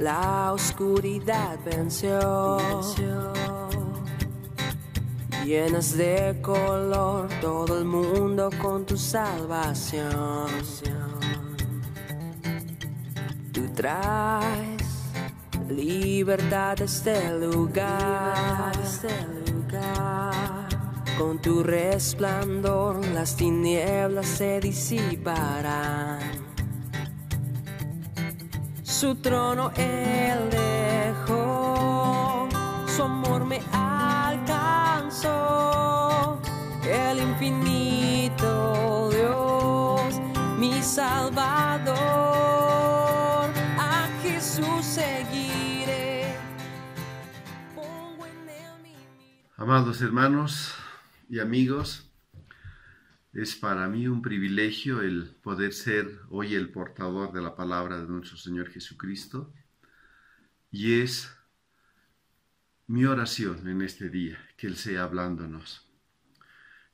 la oscuridad venció. Llenas de color todo el mundo con tu salvación. Tú traes libertad a este lugar. Con tu resplandor las tinieblas se disiparán. Su trono él dejó, su amor me alcanzó. El infinito Dios, mi Salvador, a Jesús seguiré. Pongo en él mi Amados hermanos y amigos, es para mí un privilegio el poder ser hoy el portador de la palabra de nuestro Señor Jesucristo. Y es mi oración en este día, que Él sea hablándonos.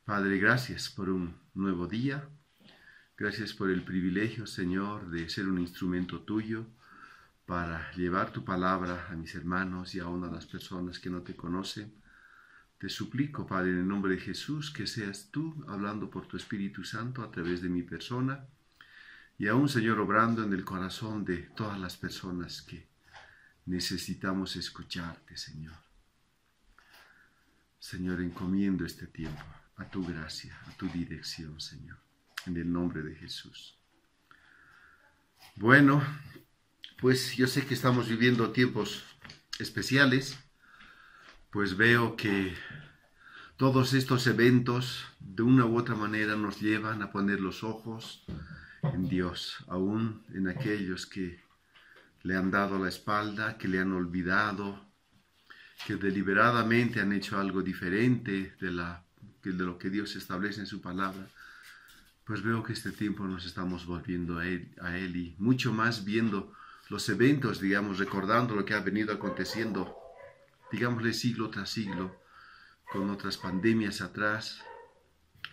Padre, gracias por un nuevo día, gracias por el privilegio, Señor, de ser un instrumento tuyo para llevar tu palabra a mis hermanos y aún a las personas que no te conocen te suplico, Padre, en el nombre de Jesús, que seas tú hablando por tu Espíritu Santo a través de mi persona y aún, Señor, obrando en el corazón de todas las personas que necesitamos escucharte, Señor. Señor, encomiendo este tiempo a tu gracia, a tu dirección, Señor, en el nombre de Jesús. Bueno, pues yo sé que estamos viviendo tiempos especiales pues veo que todos estos eventos de una u otra manera nos llevan a poner los ojos en Dios, aún en aquellos que le han dado la espalda, que le han olvidado, que deliberadamente han hecho algo diferente de, la, de lo que Dios establece en su palabra, pues veo que este tiempo nos estamos volviendo a él, a él y mucho más viendo los eventos, digamos, recordando lo que ha venido aconteciendo digámosle siglo tras siglo, con otras pandemias atrás,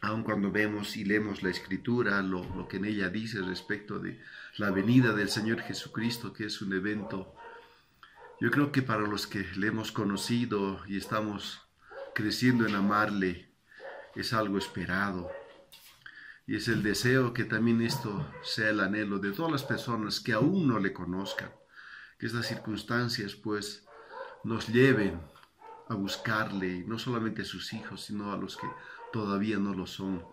aun cuando vemos y leemos la escritura, lo, que en ella dice respecto de la venida del Señor Jesucristo, que es un evento, yo creo que para los que le hemos conocido y estamos creciendo en amarle, es algo esperado. Y es el deseo que también esto sea el anhelo de todas las personas que aún no le conozcan, que estas circunstancias pues nos lleven a buscarle, no solamente a sus hijos, sino a los que todavía no lo son.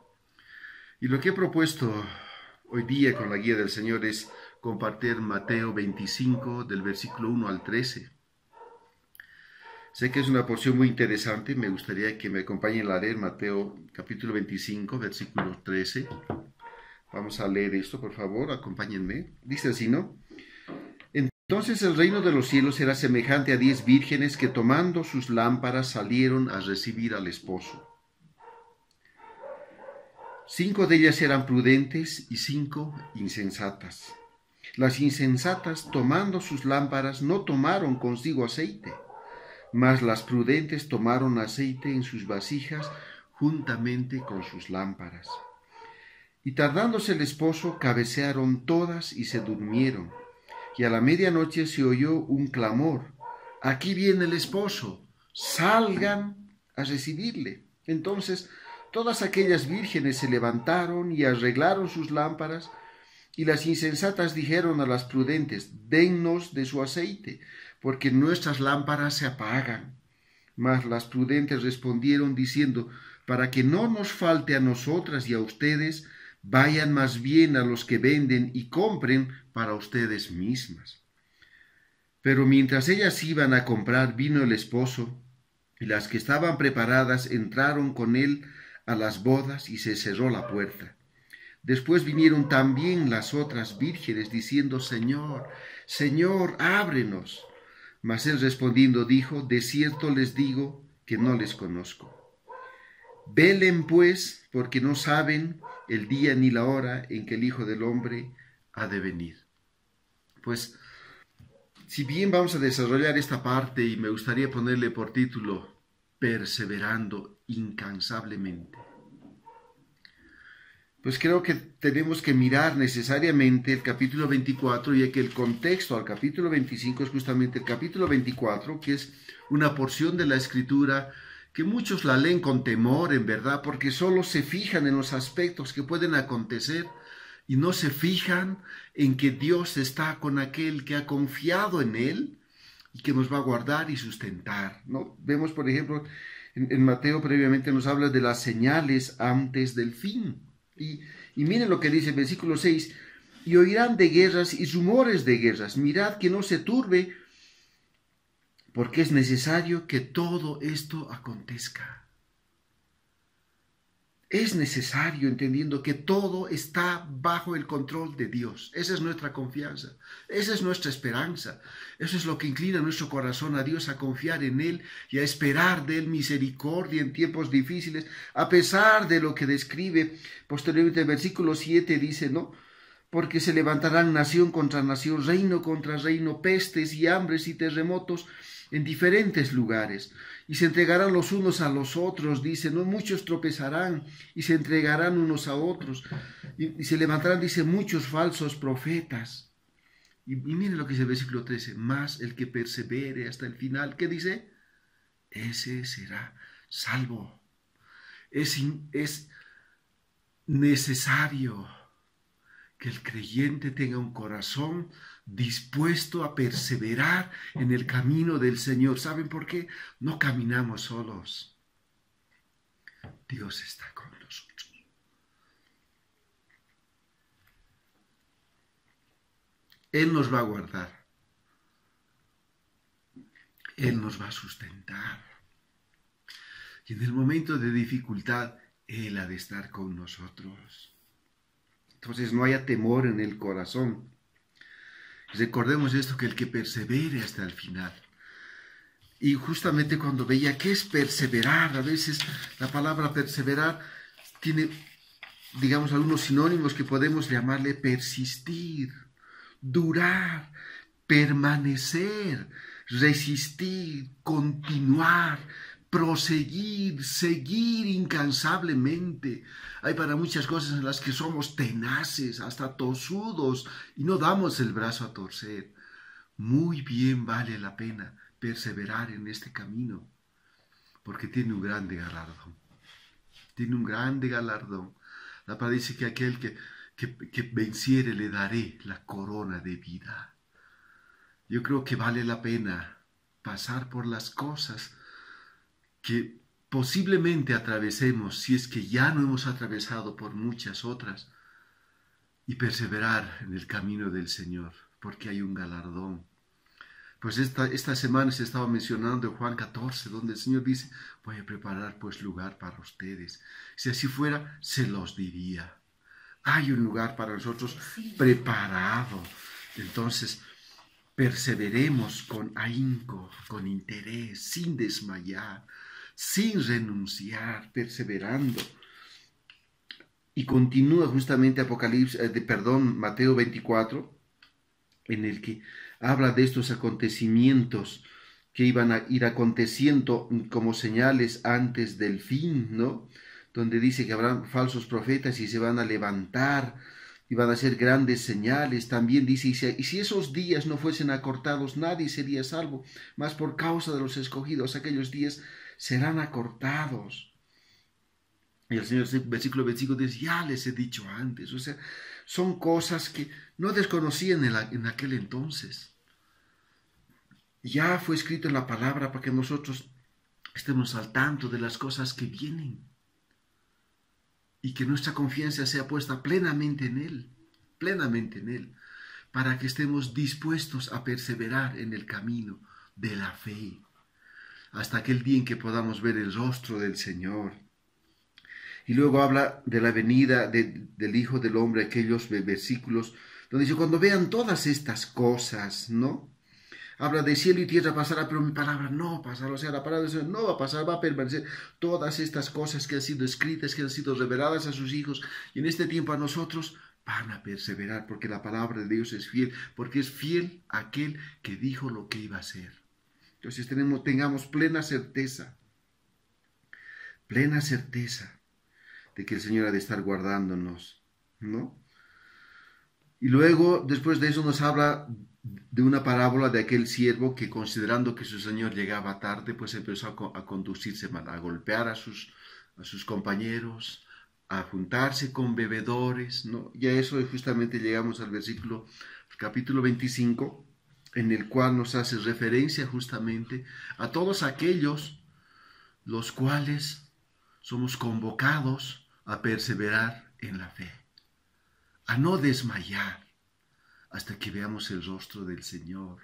Y lo que he propuesto hoy día con la guía del Señor es compartir Mateo 25 del versículo 1 al 13. Sé que es una porción muy interesante, me gustaría que me acompañen a leer Mateo capítulo 25, versículo 13. Vamos a leer esto, por favor, acompáñenme. Dice así, ¿no? Entonces el reino de los cielos era semejante a diez vírgenes que tomando sus lámparas salieron a recibir al esposo. Cinco de ellas eran prudentes y cinco insensatas. Las insensatas, tomando sus lámparas, no tomaron consigo aceite, mas las prudentes tomaron aceite en sus vasijas juntamente con sus lámparas. Y tardándose el esposo, cabecearon todas y se durmieron y a la medianoche se oyó un clamor, aquí viene el esposo, salgan a recibirle. Entonces todas aquellas vírgenes se levantaron y arreglaron sus lámparas, y las insensatas dijeron a las prudentes, dennos de su aceite, porque nuestras lámparas se apagan. Mas las prudentes respondieron diciendo, para que no nos falte a nosotras y a ustedes, vayan más bien a los que venden y compren para ustedes mismas. Pero mientras ellas iban a comprar vino el esposo, y las que estaban preparadas entraron con él a las bodas y se cerró la puerta. Después vinieron también las otras vírgenes diciendo, Señor, Señor, ábrenos. Mas él respondiendo dijo, De cierto les digo que no les conozco. Velen pues, porque no saben el día ni la hora en que el Hijo del Hombre ha de venir. Pues, si bien vamos a desarrollar esta parte y me gustaría ponerle por título Perseverando incansablemente. pues creo que tenemos que mirar necesariamente el capítulo 24, ya que el contexto al capítulo 25 es justamente el capítulo 24, que es una porción de la escritura que muchos la leen con temor, en verdad, porque solo se fijan en los aspectos que pueden acontecer y no se fijan en que Dios está con aquel que ha confiado en Él y que nos va a guardar y sustentar. ¿no? Vemos, por ejemplo, en, Mateo previamente nos habla de las señales antes del fin. Y, miren lo que dice el versículo 6, y oirán de guerras y rumores de guerras. Mirad que no se turbe porque es necesario que todo esto acontezca. Es necesario entendiendo que todo está bajo el control de Dios. Esa es nuestra confianza, esa es nuestra esperanza. Eso es lo que inclina nuestro corazón a Dios a confiar en Él y a esperar de Él misericordia en tiempos difíciles, a pesar de lo que describe posteriormente versículo 7 dice, ¿no? Porque se levantarán nación contra nación, reino contra reino, pestes y hambres y terremotos en diferentes lugares, y se entregarán los unos a los otros, dice, no muchos tropezarán y se entregarán unos a otros, y, se levantarán, dice, muchos falsos profetas. Y, miren lo que dice el versículo 13, más el que persevere hasta el final, ¿qué dice? Ese será salvo. Es, es necesario que el creyente tenga un corazón dispuesto a perseverar en el camino del Señor. ¿Saben por qué? No caminamos solos. Dios está con nosotros. Él nos va a guardar. Él nos va a sustentar. Y en el momento de dificultad, Él ha de estar con nosotros. Entonces no haya temor en el corazón. Recordemos esto, que el que persevere hasta el final. Y justamente cuando veía qué es perseverar, a veces la palabra perseverar tiene, digamos, algunos sinónimos que podemos llamarle persistir, durar, permanecer, resistir, continuar, proseguir, seguir incansablemente. Hay para muchas cosas en las que somos tenaces, hasta tosudos, y no damos el brazo a torcer. Muy bien vale la pena perseverar en este camino, porque tiene un grande galardón. Tiene un grande galardón. La palabra dice que aquel que, que, que venciere le daré la corona de vida. Yo creo que vale la pena pasar por las cosas que posiblemente atravesemos si es que ya no hemos atravesado por muchas otras y perseverar en el camino del Señor, porque hay un galardón. Pues esta, esta semana se estaba mencionando en Juan 14, donde el Señor dice, voy a preparar pues lugar para ustedes. Si así fuera, se los diría. Hay un lugar para nosotros preparado. Entonces, perseveremos con ahínco, con interés, sin desmayar, sin renunciar, perseverando. Y continúa justamente Apocalipsis, eh, de, perdón, Mateo 24, en el que habla de estos acontecimientos que iban a ir aconteciendo como señales antes del fin, ¿no? Donde dice que habrán falsos profetas y se van a levantar y van a ser grandes señales. También dice, y si esos días no fuesen acortados, nadie sería salvo, mas por causa de los escogidos, aquellos días serán acortados. Y el Señor, versículo 25, dice, ya les he dicho antes. O sea, son cosas que no desconocían en, en aquel entonces. Ya fue escrito en la palabra para que nosotros estemos al tanto de las cosas que vienen. Y que nuestra confianza sea puesta plenamente en Él, plenamente en Él, para que estemos dispuestos a perseverar en el camino de la fe hasta aquel día en que podamos ver el rostro del Señor. Y luego habla de la venida del Hijo del Hombre, aquellos versículos donde dice, cuando vean todas estas cosas, ¿no? Habla de cielo y tierra pasará, pero mi palabra no pasará. O sea, la palabra del Señor no va a pasar, va a permanecer. Todas estas cosas que han sido escritas, que han sido reveladas a sus hijos, y en este tiempo a nosotros, van a perseverar, porque la palabra de Dios es fiel, porque es fiel aquel que dijo lo que iba a hacer. Entonces tenemos, tengamos plena certeza, plena certeza de que el Señor ha de estar guardándonos, ¿no? Y luego, después de eso, nos habla de una parábola de aquel siervo que considerando que su señor llegaba tarde, pues empezó a, conducirse mal, a golpear a sus, a sus compañeros, a juntarse con bebedores, ¿no? Y a eso justamente llegamos al versículo, capítulo 25, en el cual nos hace referencia justamente a todos aquellos los cuales somos convocados a perseverar en la fe a no desmayar hasta que veamos el rostro del Señor.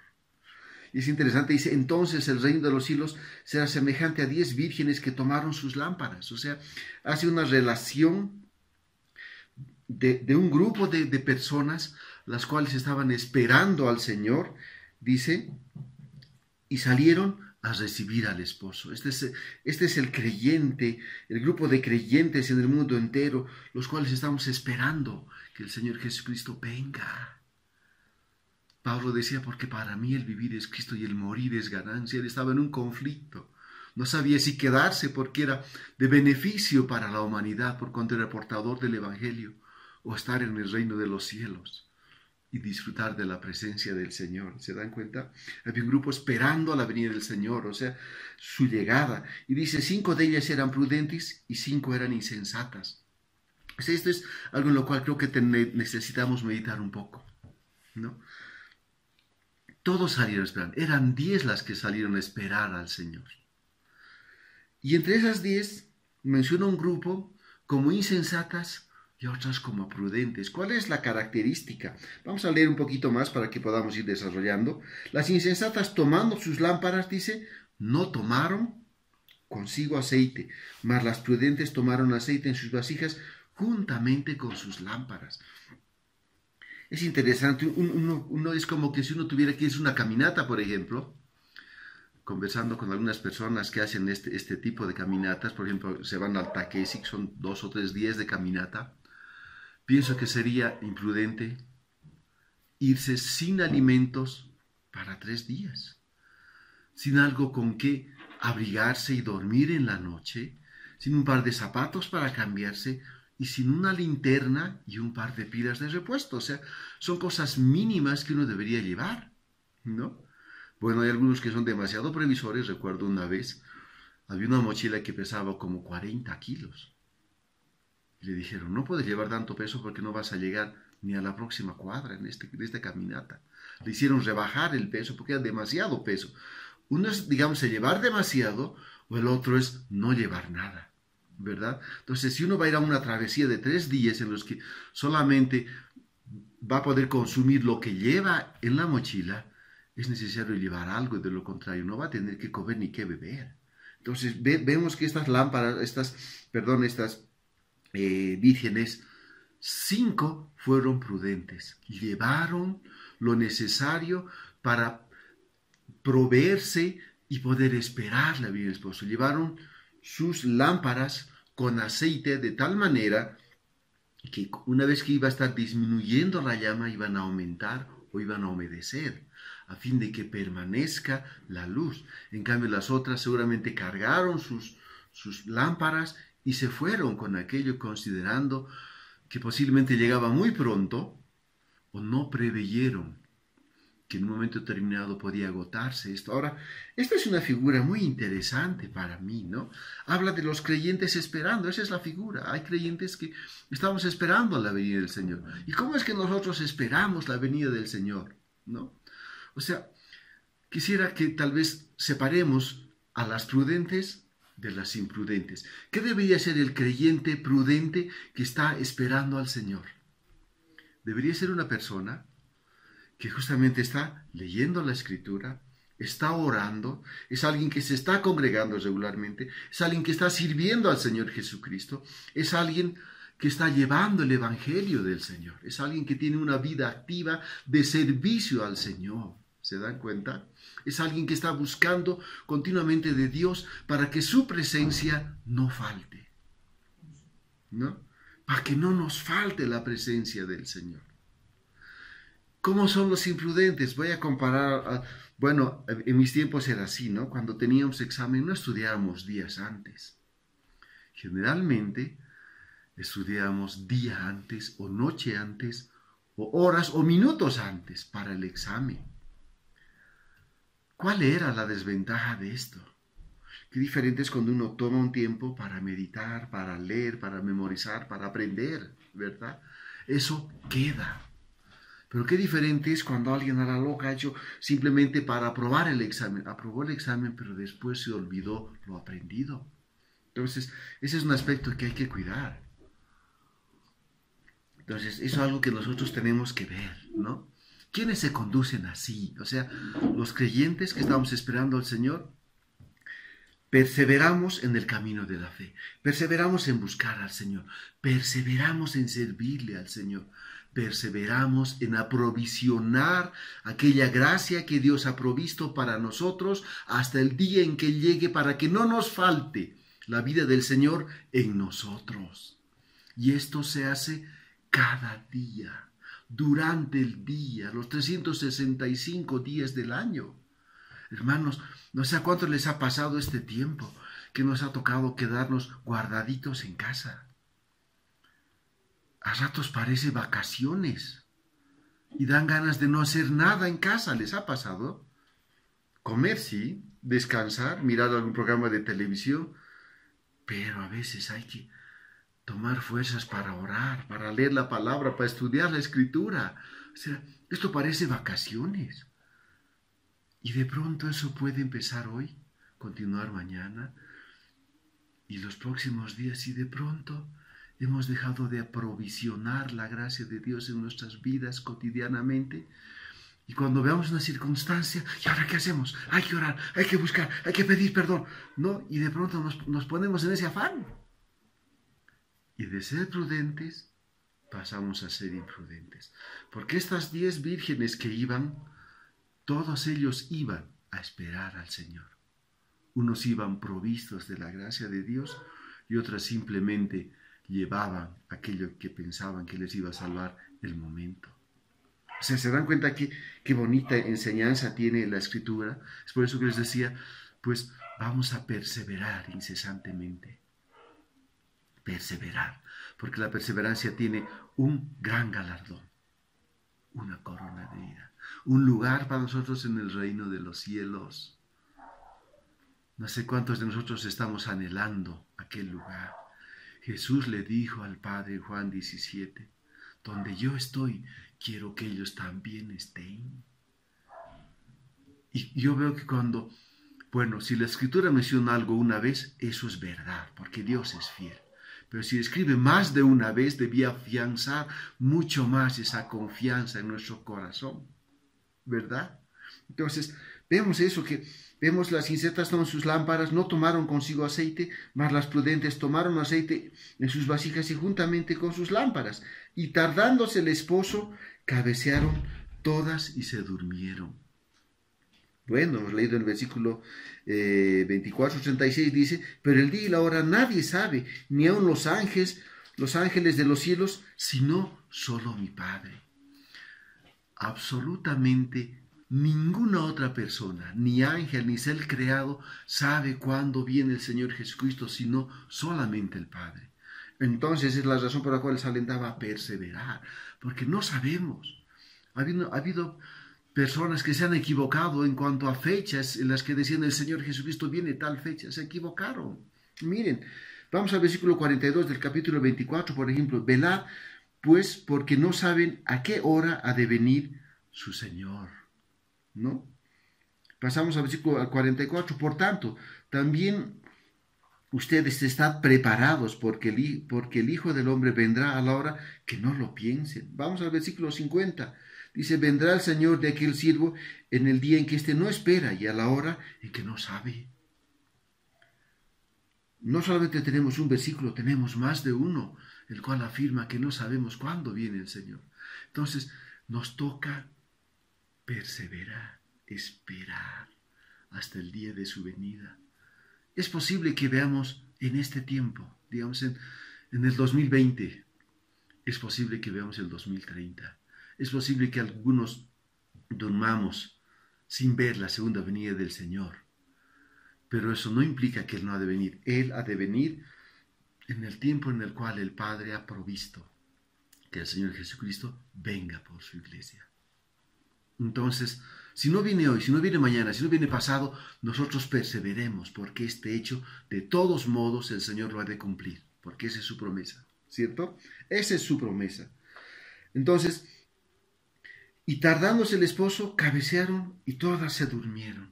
Y es interesante, dice, entonces el reino de los cielos será semejante a diez vírgenes que tomaron sus lámparas. O sea, hace una relación de, un grupo de, de, personas, las cuales estaban esperando al Señor, dice, y salieron a recibir al esposo. Este es, este es el creyente, el grupo de creyentes en el mundo entero, los cuales estamos esperando que el Señor Jesucristo venga. Pablo decía, porque para mí el vivir es Cristo y el morir es ganancia. Él estaba en un conflicto. No sabía si quedarse porque era de beneficio para la humanidad, por cuanto era portador del Evangelio, o estar en el reino de los cielos y disfrutar de la presencia del Señor. ¿Se dan cuenta? Había un grupo esperando a la venida del Señor, o sea, su llegada. Y dice, cinco de ellas eran prudentes y cinco eran insensatas. esto es algo en lo cual creo que necesitamos meditar un poco, ¿no? Todos salieron esperando. Eran diez las que salieron a esperar al Señor. Y entre esas diez menciona un grupo como insensatas y otras como prudentes. ¿Cuál es la característica? Vamos a leer un poquito más para que podamos ir desarrollando. Las insensatas tomando sus lámparas, dice, no tomaron consigo aceite, mas las prudentes tomaron aceite en sus vasijas juntamente con sus lámparas. Es interesante, uno, es como que si uno tuviera que ir una caminata, por ejemplo, conversando con algunas personas que hacen este, este tipo de caminatas, por ejemplo, se van al Takesik, son dos o tres días de caminata, Pienso que sería imprudente irse sin alimentos para tres días, sin algo con que abrigarse y dormir en la noche, sin un par de zapatos para cambiarse y sin una linterna y un par de pilas de repuesto. O sea, son cosas mínimas que uno debería llevar, ¿no? Bueno, hay algunos que son demasiado previsores. Recuerdo una vez, había una mochila que pesaba como 40 kilos. Y le dijeron, no puedes llevar tanto peso porque no vas a llegar ni a la próxima cuadra en, este, esta caminata. Le hicieron rebajar el peso porque era demasiado peso. Uno es, digamos, llevar demasiado o el otro es no llevar nada, ¿verdad? Entonces, si uno va a ir a una travesía de tres días en los que solamente va a poder consumir lo que lleva en la mochila, es necesario llevar algo, de lo contrario no va a tener que comer ni que beber. Entonces, vemos que estas lámparas, estas, perdón, estas eh, vírgenes, cinco fueron prudentes, llevaron lo necesario para proveerse y poder esperar la vida del esposo. Llevaron sus lámparas con aceite de tal manera que una vez que iba a estar disminuyendo la llama iban a aumentar o iban a humedecer a fin de que permanezca la luz. En cambio las otras seguramente cargaron sus, sus lámparas y se fueron con aquello considerando que posiblemente llegaba muy pronto o no preveyeron que en un momento determinado podía agotarse esto. Ahora, esta es una figura muy interesante para mí, ¿no? Habla de los creyentes esperando, esa es la figura. Hay creyentes que estamos esperando la venida del Señor. ¿Y cómo es que nosotros esperamos la venida del Señor? ¿No? O sea, quisiera que tal vez separemos a las prudentes de las imprudentes. ¿Qué debería ser el creyente prudente que está esperando al Señor? Debería ser una persona que justamente está leyendo la escritura, está orando, es alguien que se está congregando regularmente, es alguien que está sirviendo al Señor Jesucristo, es alguien que está llevando el Evangelio del Señor, es alguien que tiene una vida activa de servicio al Señor. ¿Se dan cuenta? Es alguien que está buscando continuamente de Dios para que su presencia no falte. ¿No? Para que no nos falte la presencia del Señor. ¿Cómo son los imprudentes? Voy a comparar, bueno, en mis tiempos era así, ¿no? Cuando teníamos examen no estudiábamos días antes. Generalmente estudiamos día antes o noche antes o horas o minutos antes para el examen. ¿Cuál era la desventaja de esto? Qué diferente es cuando uno toma un tiempo para meditar, para leer, para memorizar, para aprender, ¿verdad? Eso queda. Pero qué diferente es cuando alguien hará lo que ha hecho simplemente para aprobar el examen. Aprobó el examen, pero después se olvidó lo aprendido. Entonces, ese es un aspecto que hay que cuidar. Entonces, eso es algo que nosotros tenemos que ver, ¿no? ¿Quiénes se conducen así? O sea, los creyentes que estamos esperando al Señor, perseveramos en el camino de la fe, perseveramos en buscar al Señor, perseveramos en servirle al Señor, perseveramos en aprovisionar aquella gracia que Dios ha provisto para nosotros hasta el día en que llegue para que no nos falte la vida del Señor en nosotros. Y esto se hace cada día, durante el día, los 365 días del año. Hermanos, no sé a cuánto les ha pasado este tiempo que nos ha tocado quedarnos guardaditos en casa. A ratos parece vacaciones y dan ganas de no hacer nada en casa. ¿Les ha pasado? Comer, sí, descansar, mirar algún programa de televisión, pero a veces hay que tomar fuerzas para orar, para leer la palabra, para estudiar la escritura. O sea, esto parece vacaciones. Y de pronto eso puede empezar hoy, continuar mañana y los próximos días y de pronto hemos dejado de aprovisionar la gracia de Dios en nuestras vidas cotidianamente. Y cuando veamos una circunstancia, ¿y ahora qué hacemos? Hay que orar, hay que buscar, hay que pedir perdón. No, y de pronto nos, nos ponemos en ese afán. Y de ser prudentes, pasamos a ser imprudentes. Porque estas diez vírgenes que iban, todos ellos iban a esperar al Señor. Unos iban provistos de la gracia de Dios y otras simplemente llevaban aquello que pensaban que les iba a salvar el momento. O sea, se dan cuenta que qué bonita enseñanza tiene la escritura. Es por eso que les decía, pues vamos a perseverar incesantemente perseverar, porque la perseverancia tiene un gran galardón, una corona de vida, un lugar para nosotros en el reino de los cielos. No sé cuántos de nosotros estamos anhelando aquel lugar. Jesús le dijo al Padre Juan 17, donde yo estoy, quiero que ellos también estén. Y yo veo que cuando, bueno, si la escritura menciona algo una vez, eso es verdad, porque Dios es fiel. Pero si escribe más de una vez, debía afianzar mucho más esa confianza en nuestro corazón, ¿verdad? Entonces, vemos eso, que vemos las insetas toman sus lámparas, no tomaron consigo aceite, mas las prudentes tomaron aceite en sus vasijas y juntamente con sus lámparas. Y tardándose el esposo, cabecearon todas y se durmieron. Bueno, hemos leído el versículo eh, 24, 36, dice, pero el día y la hora nadie sabe, ni aun los ángeles, los ángeles de los cielos, sino solo mi Padre. Absolutamente ninguna otra persona, ni ángel, ni ser creado, sabe cuándo viene el Señor Jesucristo, sino solamente el Padre. Entonces es la razón por la cual se alentaba a perseverar, porque no sabemos. Ha habido personas que se han equivocado en cuanto a fechas en las que decían el Señor Jesucristo viene tal fecha, se equivocaron. Miren, vamos al versículo 42 del capítulo 24, por ejemplo, velad pues porque no saben a qué hora ha de venir su Señor. ¿No? Pasamos al versículo 44, por tanto, también ustedes están preparados porque el, porque el Hijo del Hombre vendrá a la hora que no lo piensen. Vamos al versículo 50. Dice, vendrá el Señor de aquel siervo en el día en que éste no espera y a la hora en que no sabe. No solamente tenemos un versículo, tenemos más de uno, el cual afirma que no sabemos cuándo viene el Señor. Entonces, nos toca perseverar, esperar hasta el día de su venida. Es posible que veamos en este tiempo, digamos en, en el 2020, es posible que veamos el 2030 es posible que algunos durmamos sin ver la segunda venida del Señor, pero eso no implica que Él no ha de venir. Él ha de venir en el tiempo en el cual el Padre ha provisto que el Señor Jesucristo venga por su iglesia. Entonces, si no viene hoy, si no viene mañana, si no viene pasado, nosotros perseveremos, porque este hecho, de todos modos, el Señor lo ha de cumplir, porque esa es su promesa, ¿cierto? Esa es su promesa. Entonces, y tardándose el esposo, cabecearon y todas se durmieron.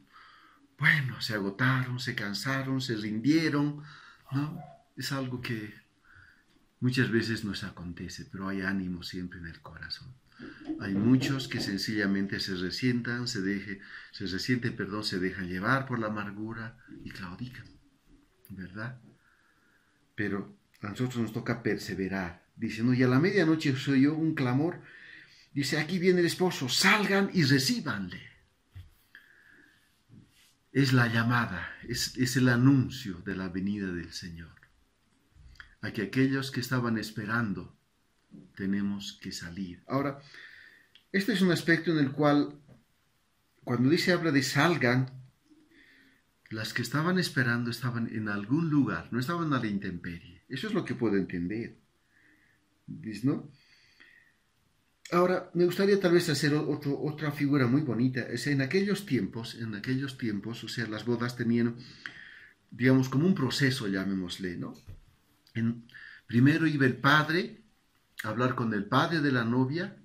Bueno, se agotaron, se cansaron, se rindieron, ¿no? Es algo que muchas veces nos acontece, pero hay ánimo siempre en el corazón. Hay muchos que sencillamente se resientan, se deje, se resienten, perdón, se dejan llevar por la amargura y claudican, ¿verdad? Pero a nosotros nos toca perseverar. Diciendo, y a la medianoche soy yo un clamor. Dice, aquí viene el esposo, salgan y recíbanle. Es la llamada, es, el anuncio de la venida del Señor. A que aquellos que estaban esperando tenemos que salir. Ahora, este es un aspecto en el cual, cuando dice habla de salgan, las que estaban esperando estaban en algún lugar, no estaban a la intemperie. Eso es lo que puedo entender. ¿No? Ahora, me gustaría tal vez hacer otra figura muy bonita. Es en aquellos tiempos, en aquellos tiempos, o sea, las bodas tenían, digamos, como un proceso, llamémosle, ¿no? En, primero iba el padre hablar con el padre de la novia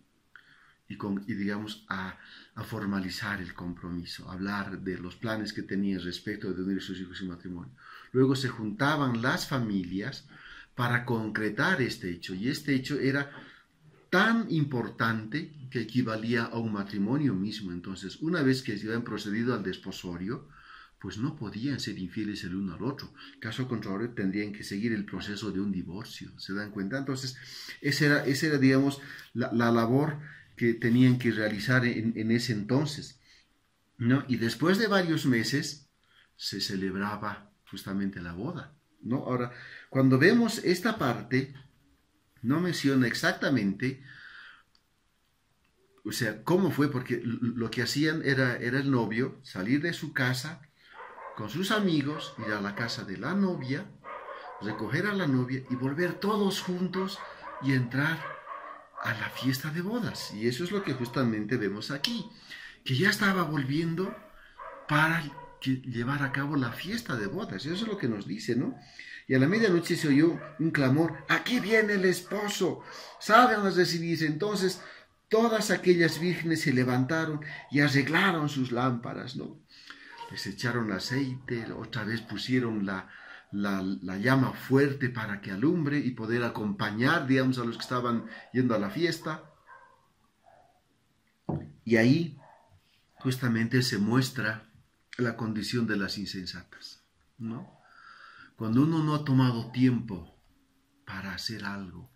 y, con, y digamos, a, a, formalizar el compromiso, hablar de los planes que tenía respecto de unir sus hijos en matrimonio. Luego se juntaban las familias para concretar este hecho y este hecho era tan importante que equivalía a un matrimonio mismo. Entonces, una vez que se habían procedido al desposorio, pues no podían ser infieles el uno al otro. Caso contrario, tendrían que seguir el proceso de un divorcio. ¿Se dan cuenta? Entonces, esa era, esa era digamos, la, labor que tenían que realizar en, en, ese entonces. ¿no? Y después de varios meses se celebraba justamente la boda. ¿no? Ahora, cuando vemos esta parte, no menciona exactamente, o sea, cómo fue, porque lo que hacían era, era el novio salir de su casa, con sus amigos, ir a la casa de la novia, recoger a la novia y volver todos juntos y entrar a la fiesta de bodas. Y eso es lo que justamente vemos aquí, que ya estaba volviendo para llevar a cabo la fiesta de bodas. Eso es lo que nos dice, ¿no? Y a la medianoche se oyó un clamor, aquí viene el esposo, a recibirse. Entonces todas aquellas vírgenes se levantaron y arreglaron sus lámparas, ¿no? les echaron aceite, otra vez pusieron la, la, llama fuerte para que alumbre y poder acompañar, digamos, a los que estaban yendo a la fiesta. Y ahí justamente se muestra la condición de las insensatas, ¿no? Cuando uno no ha tomado tiempo para hacer algo,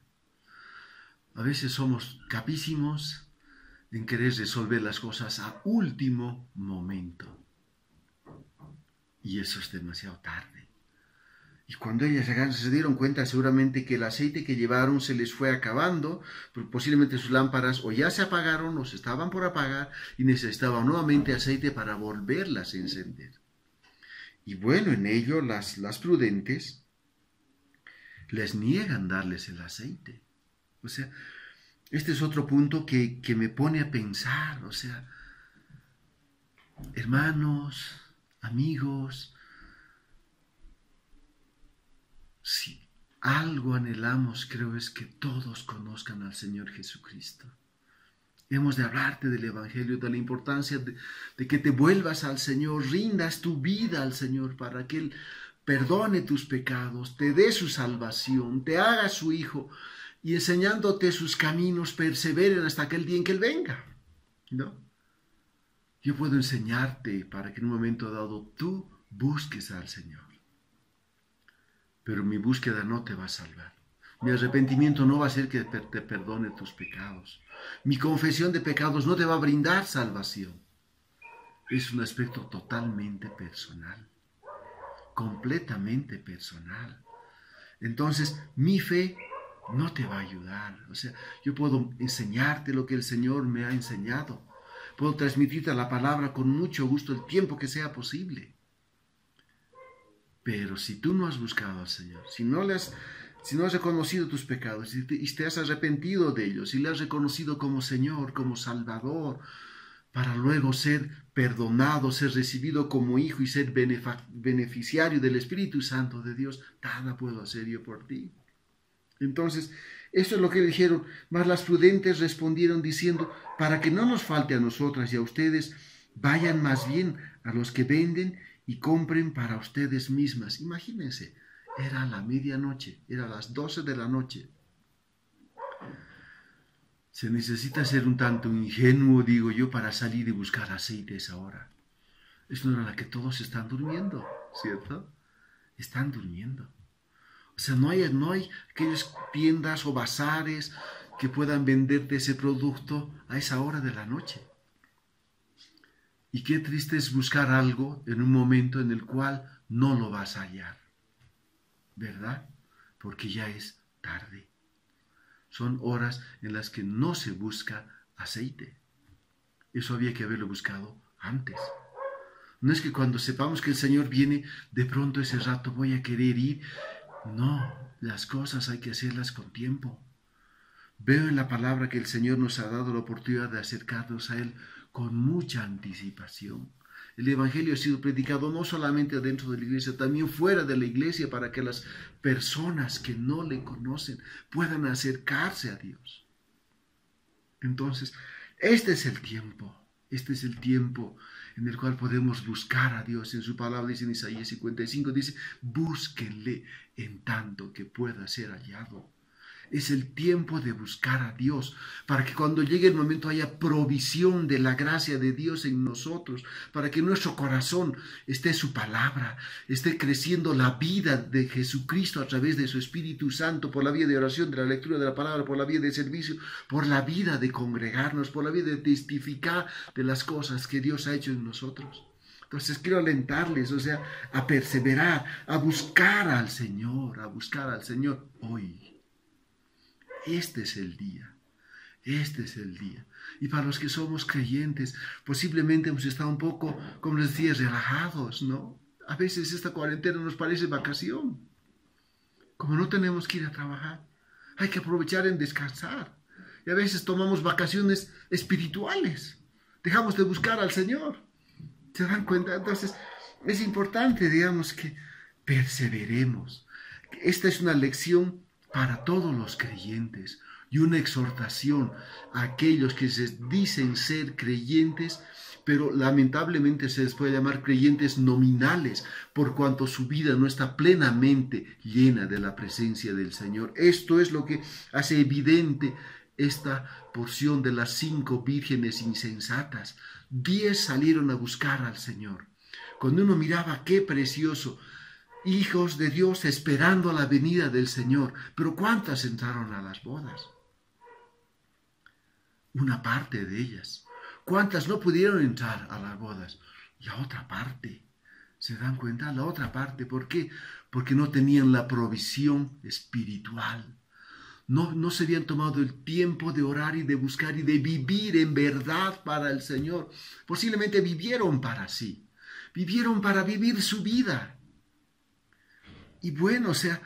a veces somos capísimos en querer resolver las cosas a último momento. Y eso es demasiado tarde. Y cuando ellas se dieron cuenta seguramente que el aceite que llevaron se les fue acabando, posiblemente sus lámparas o ya se apagaron o se estaban por apagar y necesitaban nuevamente aceite para volverlas a encender. Y bueno, en ello las, las prudentes les niegan darles el aceite. O sea, este es otro punto que, que me pone a pensar, o sea, hermanos, amigos, si algo anhelamos, creo es que todos conozcan al Señor Jesucristo. Hemos de hablarte del Evangelio, de la importancia de, que te vuelvas al Señor, rindas tu vida al Señor para que Él perdone tus pecados, te dé su salvación, te haga su Hijo y enseñándote sus caminos perseveren hasta aquel día en que Él venga. ¿No? Yo puedo enseñarte para que en un momento dado tú busques al Señor. Pero mi búsqueda no te va a salvar. Mi arrepentimiento no va a hacer que te perdone tus pecados. Mi confesión de pecados no te va a brindar salvación. Es un aspecto totalmente personal, completamente personal. Entonces, mi fe no te va a ayudar. O sea, yo puedo enseñarte lo que el Señor me ha enseñado, Puedo transmitirte la palabra con mucho gusto el tiempo que sea posible. Pero si tú no has buscado al Señor, si no le has si no has reconocido tus pecados y te, has arrepentido de ellos y le has reconocido como Señor, como Salvador, para luego ser perdonado, ser recibido como hijo y ser beneficiario del Espíritu Santo de Dios, nada puedo hacer yo por ti. Entonces, eso es lo que dijeron, mas las prudentes respondieron diciendo, para que no nos falte a nosotras y a ustedes, vayan más bien a los que venden y compren para ustedes mismas. Imagínense, era la medianoche, era las doce de la noche. Se necesita ser un tanto ingenuo, digo yo, para salir y buscar aceite a esa hora. Es una hora en la que todos están durmiendo, ¿cierto? Están durmiendo. O sea, no hay, no hay aquellas tiendas o bazares que puedan venderte ese producto a esa hora de la noche. Y qué triste es buscar algo en un momento en el cual no lo vas a hallar. ¿Verdad? Porque ya es tarde. Son horas en las que no se busca aceite. Eso había que haberlo buscado antes. No es que cuando sepamos que el Señor viene, de pronto ese rato voy a querer ir. No, las cosas hay que hacerlas con tiempo. Veo en la palabra que el Señor nos ha dado la oportunidad de acercarnos a Él con mucha anticipación. El Evangelio ha sido predicado no solamente dentro de la iglesia, también fuera de la iglesia para que las personas que no le conocen puedan acercarse a Dios. Entonces, este es el tiempo, este es el tiempo en el cual podemos buscar a Dios. En su palabra dice en Isaías 55, dice, búsquenle en tanto que pueda ser hallado. Es el tiempo de buscar a Dios, para que cuando llegue el momento haya provisión de la gracia de Dios en nosotros, para que nuestro corazón esté su palabra, esté creciendo la vida de Jesucristo a través de su Espíritu Santo, por la vía de oración, de la lectura de la palabra, por la vía de servicio, por la vida de congregarnos, por la vida de testificar de las cosas que Dios ha hecho en nosotros. Entonces quiero alentarles, o sea, a perseverar, a buscar al Señor, a buscar al Señor hoy. Este es el día. Este es el día. Y para los que somos creyentes, posiblemente hemos estado un poco, como les decía, relajados, ¿no? A veces esta cuarentena nos parece vacación. Como no tenemos que ir a trabajar, hay que aprovechar en descansar. Y a veces tomamos vacaciones espirituales. Dejamos de buscar al Señor. ¿Se dan cuenta? Entonces, es importante, digamos, que perseveremos. Esta es una lección para todos los creyentes y una exhortación a aquellos que se dicen ser creyentes, pero lamentablemente se les puede llamar creyentes nominales, por cuanto su vida no está plenamente llena de la presencia del Señor. Esto es lo que hace evidente esta porción de las cinco vírgenes insensatas. Diez salieron a buscar al Señor. Cuando uno miraba qué precioso, hijos de Dios esperando la venida del Señor. Pero ¿cuántas entraron a las bodas? Una parte de ellas. ¿Cuántas no pudieron entrar a las bodas? Y a otra parte. ¿Se dan cuenta? La otra parte. ¿Por qué? Porque no tenían la provisión espiritual. No, no se habían tomado el tiempo de orar y de buscar y de vivir en verdad para el Señor. Posiblemente vivieron para sí. Vivieron para vivir su vida y bueno, o sea,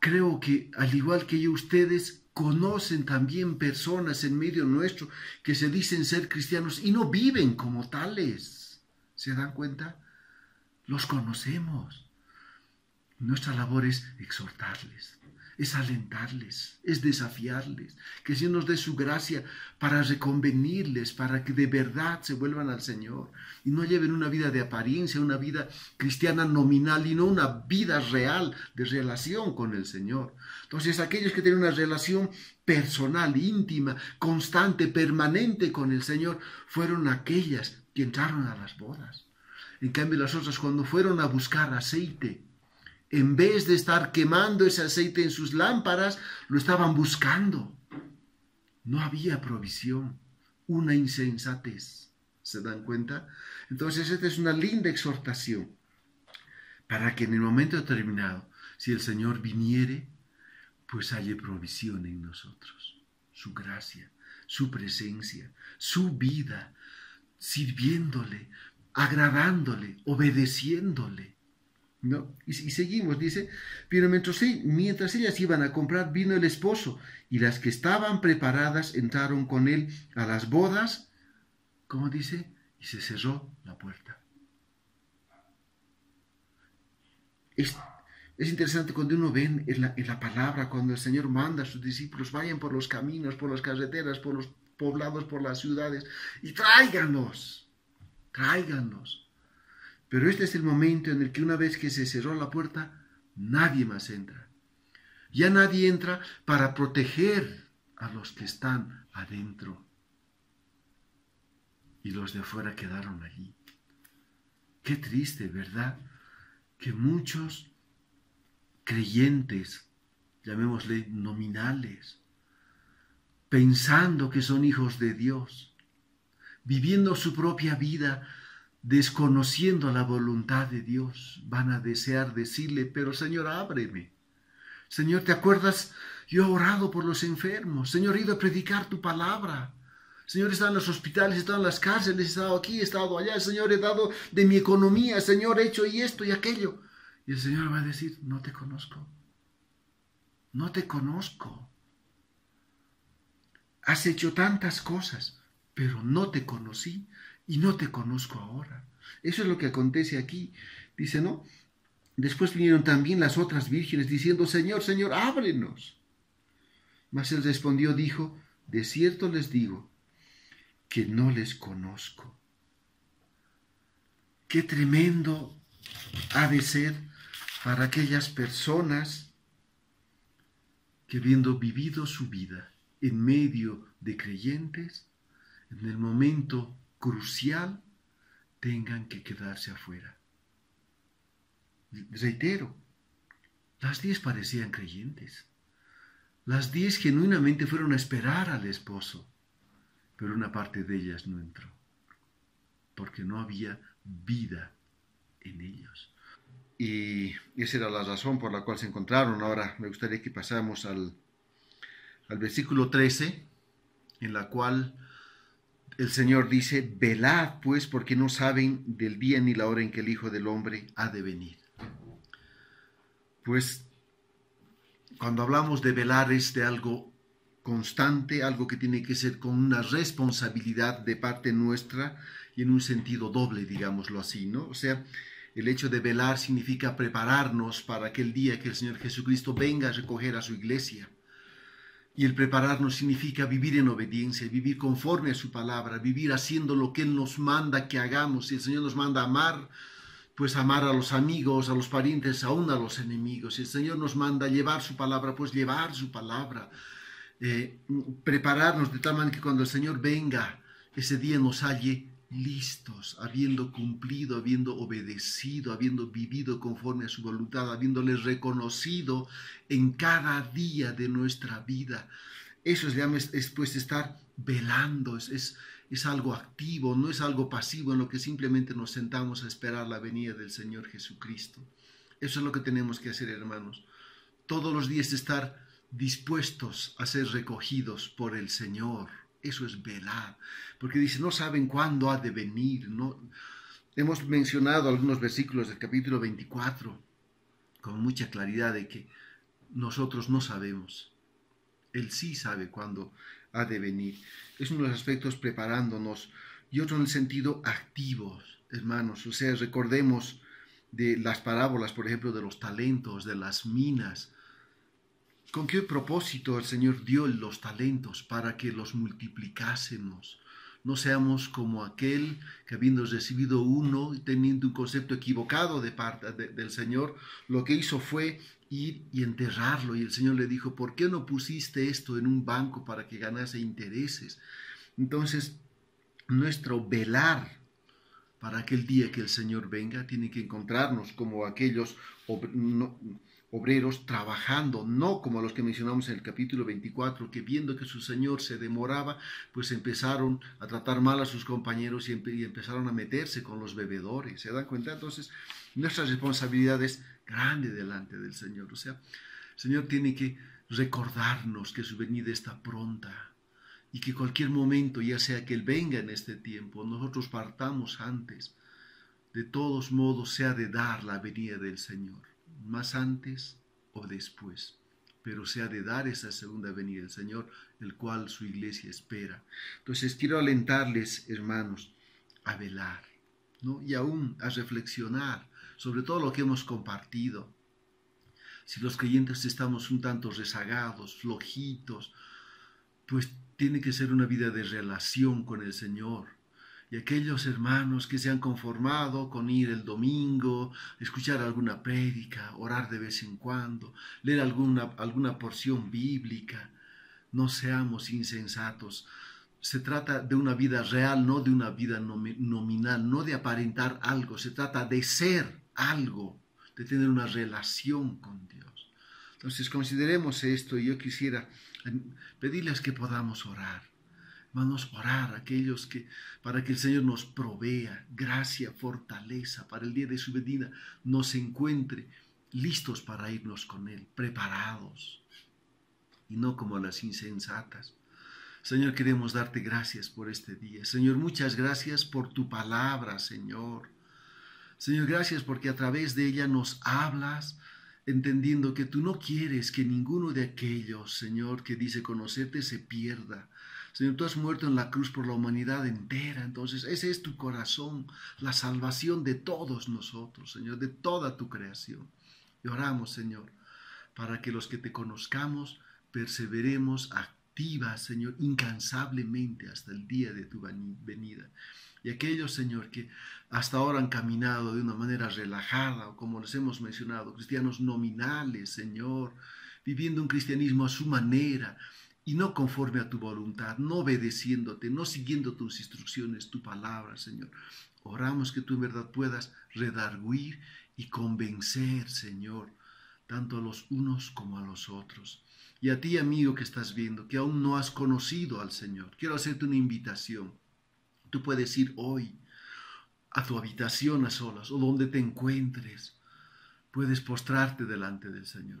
creo que al igual que yo, ustedes conocen también personas en medio nuestro que se dicen ser cristianos y no viven como tales. ¿Se dan cuenta? Los conocemos. Nuestra labor es exhortarles, es alentarles, es desafiarles, que Dios nos dé su gracia para reconvenirles, para que de verdad se vuelvan al Señor y no lleven una vida de apariencia, una vida cristiana nominal y no una vida real de relación con el Señor. Entonces aquellos que tienen una relación personal, íntima, constante, permanente con el Señor, fueron aquellas que entraron a las bodas. En cambio las otras cuando fueron a buscar aceite, en vez de estar quemando ese aceite en sus lámparas, lo estaban buscando. No había provisión, una insensatez. ¿Se dan cuenta? Entonces, esta es una linda exhortación para que en el momento determinado, si el Señor viniere, pues haya provisión en nosotros, su gracia, su presencia, su vida, sirviéndole, agradándole, obedeciéndole ¿No? Y, seguimos, dice, pero mientras, mientras ellas iban a comprar, vino el esposo, y las que estaban preparadas entraron con él a las bodas, como dice, y se cerró la puerta. Es, interesante cuando uno ve en la, en la, palabra, cuando el Señor manda a sus discípulos, vayan por los caminos, por las carreteras, por los poblados, por las ciudades, y tráiganos, tráiganos. Pero este es el momento en el que una vez que se cerró la puerta, nadie más entra. Ya nadie entra para proteger a los que están adentro. Y los de afuera quedaron allí. Qué triste, ¿verdad? Que muchos creyentes, llamémosle nominales, pensando que son hijos de Dios, viviendo su propia vida, desconociendo la voluntad de Dios, van a desear decirle, pero Señor, ábreme. Señor, ¿te acuerdas? Yo he orado por los enfermos. Señor, he ido a predicar tu palabra. Señor, he estado en los hospitales, he estado en las cárceles, he estado aquí, he estado allá. Señor, he dado de mi economía. Señor, he hecho y esto y aquello. Y el Señor va a decir, no te conozco. No te conozco. Has hecho tantas cosas, pero no te conocí y no te conozco ahora. Eso es lo que acontece aquí. Dice, ¿no? Después vinieron también las otras vírgenes diciendo, Señor, Señor, ábrenos. Mas él respondió, dijo, de cierto les digo que no les conozco. Qué tremendo ha de ser para aquellas personas que habiendo vivido su vida en medio de creyentes, en el momento crucial tengan que quedarse afuera. Reitero, las diez parecían creyentes. Las diez genuinamente fueron a esperar al esposo, pero una parte de ellas no entró, porque no había vida en ellos. Y esa era la razón por la cual se encontraron. Ahora me gustaría que pasáramos al, al versículo 13, en la cual el Señor dice, velad pues porque no saben del día ni la hora en que el Hijo del Hombre ha de venir. Pues cuando hablamos de velar es de algo constante, algo que tiene que ser con una responsabilidad de parte nuestra y en un sentido doble, digámoslo así, ¿no? O sea, el hecho de velar significa prepararnos para aquel día que el Señor Jesucristo venga a recoger a su iglesia. Y el prepararnos significa vivir en obediencia, vivir conforme a su palabra, vivir haciendo lo que Él nos manda que hagamos. Si el Señor nos manda amar, pues amar a los amigos, a los parientes, aún a los enemigos. Si el Señor nos manda llevar su palabra, pues llevar su palabra. Eh, prepararnos de tal manera que cuando el Señor venga, ese día nos halle listos, habiendo cumplido, habiendo obedecido, habiendo vivido conforme a su voluntad, habiéndole reconocido en cada día de nuestra vida. Eso se llama es, pues estar velando, es, es algo activo, no es algo pasivo en lo que simplemente nos sentamos a esperar la venida del Señor Jesucristo. Eso es lo que tenemos que hacer, hermanos. Todos los días estar dispuestos a ser recogidos por el Señor eso es velar, porque dice, no saben cuándo ha de venir. No. Hemos mencionado algunos versículos del capítulo 24 con mucha claridad de que nosotros no sabemos. Él sí sabe cuándo ha de venir. Es uno de los aspectos preparándonos y otro en el sentido activos, hermanos. O sea, recordemos de las parábolas, por ejemplo, de los talentos, de las minas, ¿Con qué propósito el Señor dio los talentos para que los multiplicásemos? No seamos como aquel que habiendo recibido uno y teniendo un concepto equivocado de parte del Señor, lo que hizo fue ir y enterrarlo. Y el Señor le dijo, ¿por qué no pusiste esto en un banco para que ganase intereses? Entonces, nuestro velar para aquel día que el Señor venga tiene que encontrarnos como aquellos obreros trabajando, no como los que mencionamos en el capítulo 24, que viendo que su señor se demoraba, pues empezaron a tratar mal a sus compañeros y, empezaron a meterse con los bebedores. ¿Se dan cuenta? Entonces, nuestra responsabilidad es grande delante del Señor. O sea, el Señor tiene que recordarnos que su venida está pronta y que cualquier momento, ya sea que Él venga en este tiempo, nosotros partamos antes de todos modos se ha de dar la venida del Señor, más antes o después, pero se ha de dar esa segunda venida del Señor, el cual su iglesia espera. Entonces quiero alentarles, hermanos, a velar, ¿no? Y aún a reflexionar sobre todo lo que hemos compartido. Si los creyentes estamos un tanto rezagados, flojitos, pues tiene que ser una vida de relación con el Señor. Y aquellos hermanos que se han conformado con ir el domingo, escuchar alguna prédica, orar de vez en cuando, leer alguna, alguna porción bíblica, no seamos insensatos. Se trata de una vida real, no de una vida nominal, no de aparentar algo, se trata de ser algo, de tener una relación con Dios. Entonces consideremos esto y yo quisiera pedirles que podamos orar. Vamos a orar a aquellos que, para que el Señor nos provea gracia, fortaleza, para el día de su venida nos encuentre listos para irnos con Él, preparados, y no como las insensatas. Señor, queremos darte gracias por este día. Señor, muchas gracias por tu palabra, Señor. Señor, gracias porque a través de ella nos hablas, entendiendo que tú no quieres que ninguno de aquellos, Señor, que dice conocerte se pierda. Señor, tú has muerto en la cruz por la humanidad entera. Entonces, ese es tu corazón, la salvación de todos nosotros, Señor, de toda tu creación. Y oramos, Señor, para que los que te conozcamos perseveremos activa, Señor, incansablemente hasta el día de tu venida. Y aquellos, Señor, que hasta ahora han caminado de una manera relajada, o como les hemos mencionado, cristianos nominales, Señor, viviendo un cristianismo a su manera y no conforme a tu voluntad, no obedeciéndote, no siguiendo tus instrucciones, tu palabra, Señor. Oramos que tú en verdad puedas redarguir y convencer, Señor, tanto a los unos como a los otros. Y a ti, amigo que estás viendo, que aún no has conocido al Señor, quiero hacerte una invitación Tú puedes ir hoy a tu habitación a solas o donde te encuentres. Puedes postrarte delante del Señor,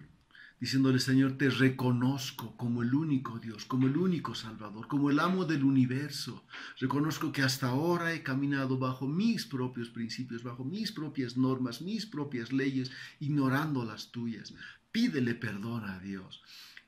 diciéndole, Señor, te reconozco como el único Dios, como el único Salvador, como el amo del universo. Reconozco que hasta ahora he caminado bajo mis propios principios, bajo mis propias normas, mis propias leyes, ignorando las tuyas. Pídele perdón a Dios.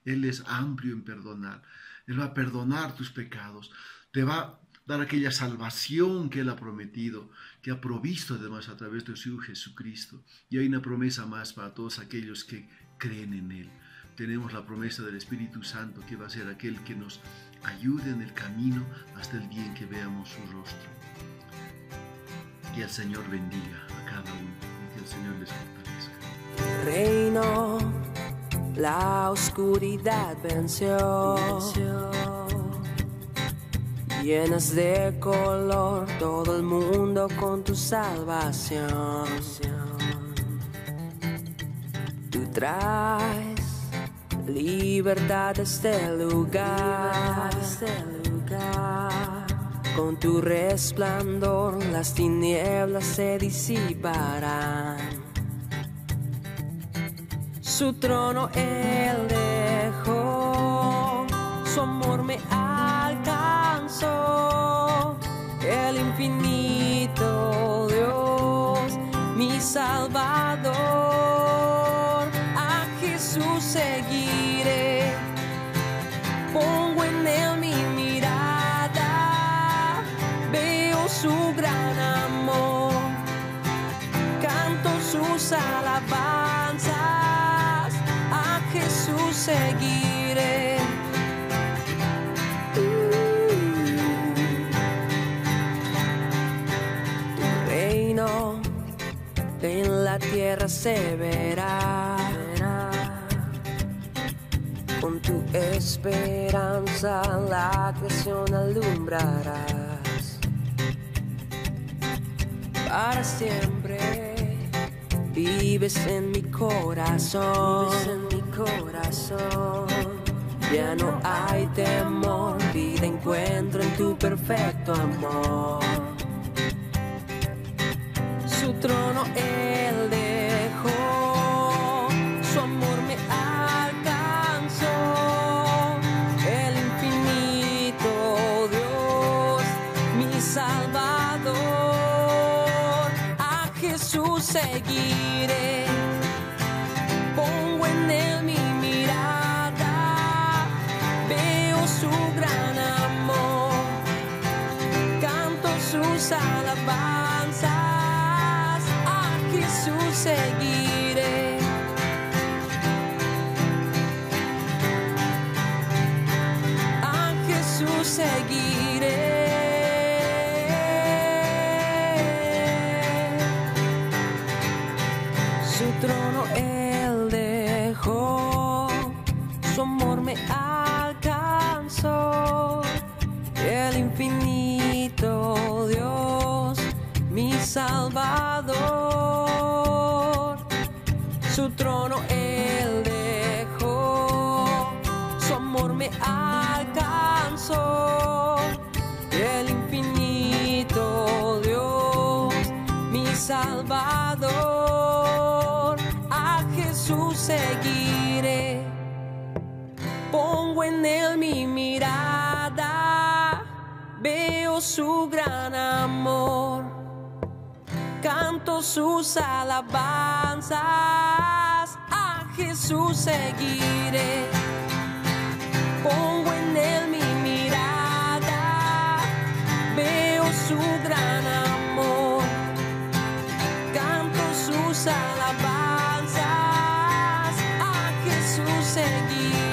Él es amplio en perdonar. Él va a perdonar tus pecados. Te va dar aquella salvación que Él ha prometido, que ha provisto además a través de su Hijo Jesucristo. Y hay una promesa más para todos aquellos que creen en Él. Tenemos la promesa del Espíritu Santo que va a ser aquel que nos ayude en el camino hasta el día en que veamos su rostro. Que el Señor bendiga a cada uno y que el Señor les fortalezca. Reino, la oscuridad venció. venció Llenas de color todo el mundo con tu salvación. Tú traes libertad a este lugar. Con tu resplandor las tinieblas se disiparán. Su trono él dejó, su amor me el infinito Dios, mi Salvador. A Jesús seguiré, pongo en él mi mirada, veo su gran amor, canto sus alabanzas, a Jesús seguiré. Tierra se verá. Con tu esperanza la creación alumbrarás. Para siempre vives en mi corazón. en mi corazón. Ya no hay temor, vida encuentro en tu perfecto amor su trono él seguiré. Pongo en él mi mirada, veo su gran amor, canto sus alabanzas, a Jesús seguiré. A Jesús seguiré. Amor su gran amor, canto sus alabanzas, a Jesús seguiré. Pongo en él mi mirada, veo su gran amor, canto sus alabanzas, a Jesús seguiré.